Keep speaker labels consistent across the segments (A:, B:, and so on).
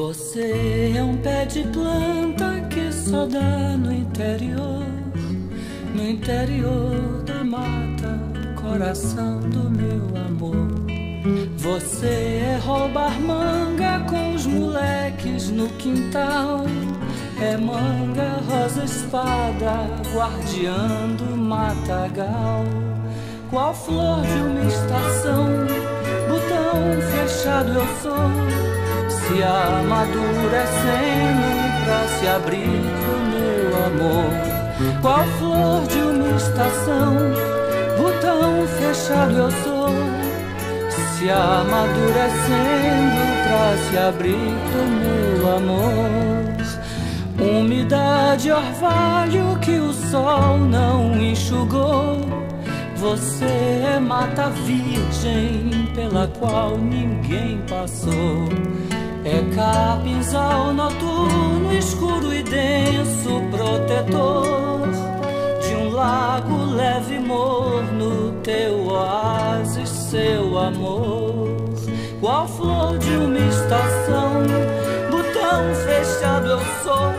A: Você é um pé de planta que só dá no interior, no interior da mata, coração do meu amor. Você é roubar manga com os moleques no quintal. É manga, rosa, espada, guardiando matagal. Qual flor de uma estação, botão fechado eu sou se amadurecendo pra se abrir pro meu amor. Qual flor de uma estação, botão fechado eu sou. Se amadurecendo pra se abrir pro meu amor. Umidade, orvalho que o sol não enxugou. Você é mata virgem pela qual ninguém passou. É capinzal noturno, escuro e denso, protetor de um lago leve morno, teu oásis, seu amor. Qual flor de uma estação, botão fechado eu sou,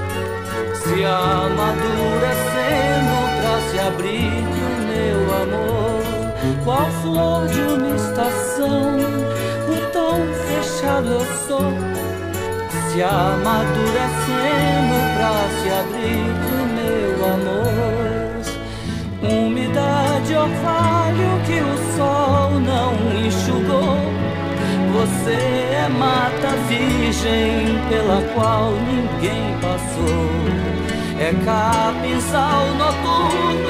A: se amadurecendo pra se abrir meu amor. Qual flor de uma estação, fechado eu sou se amadurecendo pra se abrir pro meu amor. Umidade, orvalho que o sol não enxugou. Você é mata virgem pela qual ninguém passou. É capinzal noturno,